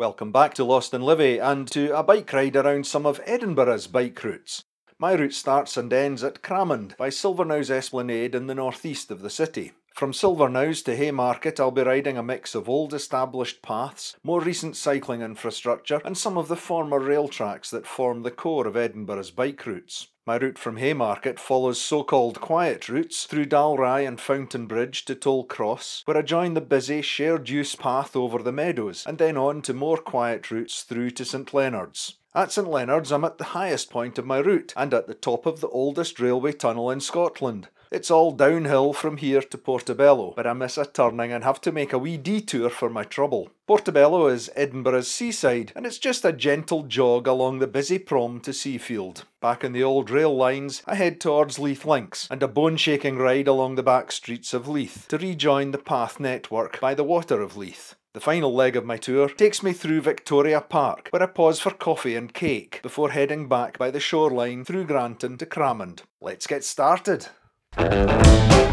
Welcome back to Lost in Livi and to a bike ride around some of Edinburgh's bike routes. My route starts and ends at Cramond by Silverknowes Esplanade in the northeast of the city. From Silverknowes to Haymarket, I'll be riding a mix of old established paths, more recent cycling infrastructure, and some of the former rail tracks that form the core of Edinburgh's bike routes. My route from Haymarket follows so called quiet routes through Dalry and Fountainbridge to Tollcross, where I join the busy shared use path over the meadows, and then on to more quiet routes through to St Leonard's. At St Leonard's, I'm at the highest point of my route and at the top of the oldest railway tunnel in Scotland. It's all downhill from here to Portobello, but I miss a turning and have to make a wee detour for my trouble. Portobello is Edinburgh's seaside, and it's just a gentle jog along the busy prom to Seafield. Back in the old rail lines, I head towards Leith Links and a bone shaking ride along the back streets of Leith to rejoin the path network by the water of Leith. The final leg of my tour takes me through Victoria Park, where I pause for coffee and cake before heading back by the shoreline through Granton to Cramond. Let's get started. Thank you.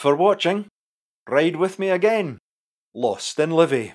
For watching. Ride with me again. Lost in Livi.